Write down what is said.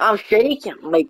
I'm shaking. Like